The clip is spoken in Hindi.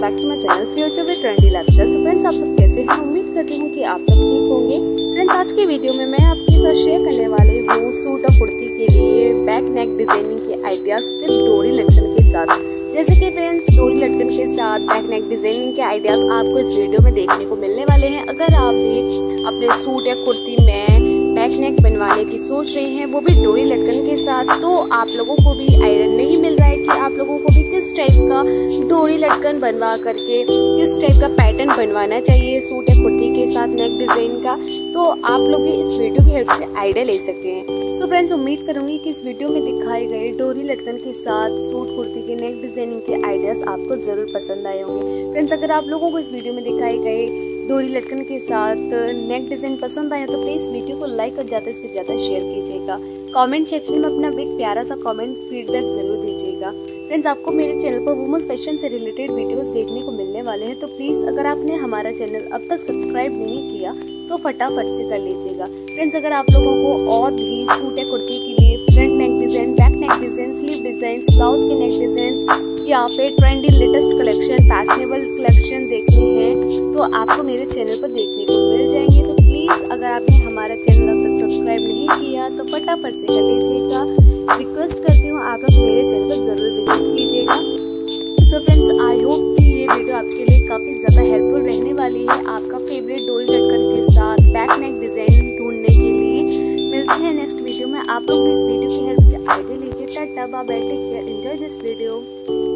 Back to my channel future with trendy lifestyle so friends आप सब कैसे हैं? उम्मीद करती हूँ कि आप सब ठीक होंगे। फ्रेंड्स आज की वीडियो में मैं आपके साथ शेयर करने वाली हूँ सूट और कुर्ती के लिए बैक नेक डिज़ाइनिंग के आइडियाज़ विद डोरी लटकन के साथ। जैसे कि फ्रेंड्स डोरी लटकन के साथ बैक नेक डिज़ाइनिंग के आइडियाज़ आपको इस वीडियो में देखने को मिलने वाले हैं। अगर आप भी अपने सूट या कुर्ती में बैक नेक बनवाने की सोच रहे हैं, वो भी डोरी लटकन के साथ तो आप लोगों को भी आइडिया नहीं मिल रहा है कि आप लोगों को भी किस टाइप का डोरी लटकन बनवा करके किस टाइप का पैटर्न बनवाना चाहिए, सूट या कुर्ती के साथ नेक डिज़ाइन का। तो आप लोग भी इस वीडियो की हेल्प से आइडिया ले सकते हैं। सो फ्रेंड्स उम्मीद करूँगी कि इस वीडियो में दिखाए गए डोरी लटकन के साथ, सूट, कुर्ती के नेक डिज़ाइनिंग के आइडियाज़ आपको ज़रूर पसंद आए होंगे। फ्रेंड्स अगर आप लोगों को इस वीडियो में दिखाए गए डोरी लटकन के साथ नेक डिज़ाइन पसंद आया तो प्लीज़ वीडियो को लाइक और ज़्यादा से ज़्यादा शेयर कीजिएगा। कमेंट सेक्शन में अपना एक प्यारा सा कमेंट फीडबैक ज़रूर दीजिएगा। फ्रेंड्स आपको मेरे चैनल पर वुमेंस फ़ैशन से रिलेटेड वीडियोस देखने को मिलने वाले हैं तो प्लीज़ अगर आपने हमारा चैनल अब तक सब्सक्राइब नहीं किया तो फटाफट से कर लीजिएगा। फ्रेंड्स अगर आप लोगों को और भी सूट कुर्ती के लिए front neck design back neck design sleeve design blouse के नेक डिज़ाइन या फिर trendy latest collection fashionable collection देखने हैं तो आपको मेरे चैनल पर देखने फटाफट से कर लीजिएगा। रिक्वेस्ट करती हूँ, आप लोग मेरे चैनल पर ज़रूर विज़िट कीजिएगा। सो फ्रेंड्स आई होप कि ये वीडियो आपके लिए काफ़ी ज़्यादा हेल्पफुल रहने वाली है। आपका फेवरेट डोल ढक्कन के साथ बैक नेक डिज़ाइन ढूँढने के लिए। मिलते हैं नेक्स्ट वीडियो में। आप लोग भी इस वीडियो की हेल्प से आइडिया लीजिए। Tata bye take care enjoy this video